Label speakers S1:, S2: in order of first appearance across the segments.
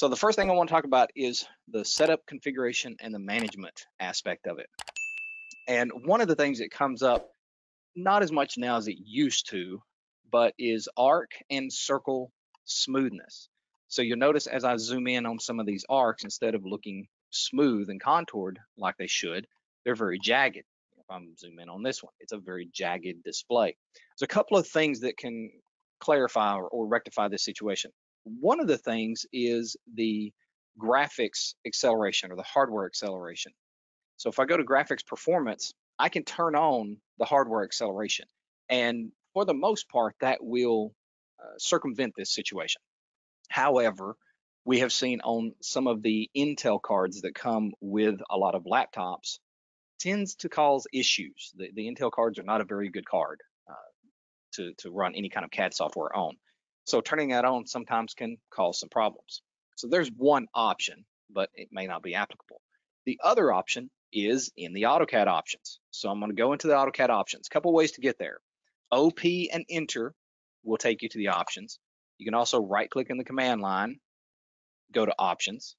S1: So the first thing I want to talk about is the setup configuration and the management aspect of it. And one of the things that comes up, not as much now as it used to, but is arc and circle smoothness. So you'll notice as I zoom in on some of these arcs, instead of looking smooth and contoured like they should, they're very jagged. If I'm zoom in on this one, it's a very jagged display. There's a couple of things that can clarify or, or rectify this situation. One of the things is the graphics acceleration or the hardware acceleration. So if I go to graphics performance, I can turn on the hardware acceleration. And for the most part, that will uh, circumvent this situation. However, we have seen on some of the Intel cards that come with a lot of laptops tends to cause issues. The, the Intel cards are not a very good card uh, to, to run any kind of CAD software on. So turning that on sometimes can cause some problems. So there's one option, but it may not be applicable. The other option is in the AutoCAD options. So I'm going to go into the AutoCAD options. A couple ways to get there. OP and enter will take you to the options. You can also right click in the command line, go to options,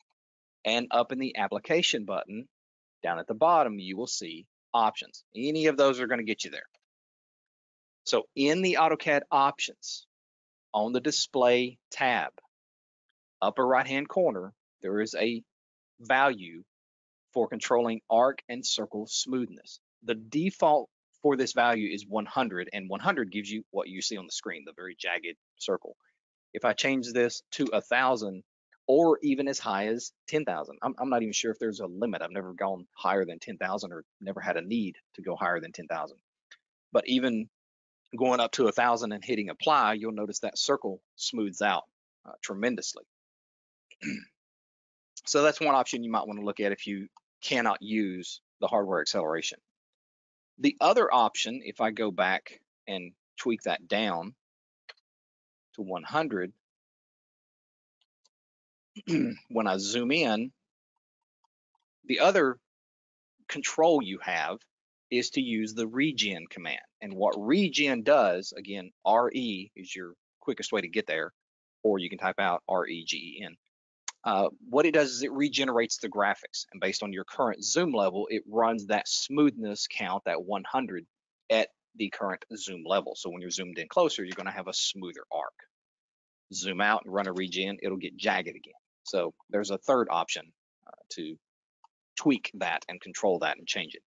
S1: and up in the application button down at the bottom, you will see options. Any of those are going to get you there. So in the AutoCAD options, on the display tab, upper right hand corner, there is a value for controlling arc and circle smoothness. The default for this value is 100 and 100 gives you what you see on the screen, the very jagged circle. If I change this to a thousand or even as high as 10,000, I'm, I'm not even sure if there's a limit. I've never gone higher than 10,000 or never had a need to go higher than 10,000. But even going up to a thousand and hitting apply, you'll notice that circle smooths out uh, tremendously. so that's one option you might want to look at if you cannot use the hardware acceleration. The other option, if I go back and tweak that down to 100, when I zoom in, the other control you have is to use the regen command. And what regen does, again, RE is your quickest way to get there, or you can type out R-E-G-E-N. Uh, what it does is it regenerates the graphics and based on your current zoom level, it runs that smoothness count, that 100 at the current zoom level. So when you're zoomed in closer, you're gonna have a smoother arc. Zoom out and run a regen, it'll get jagged again. So there's a third option uh, to tweak that and control that and change it.